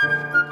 Música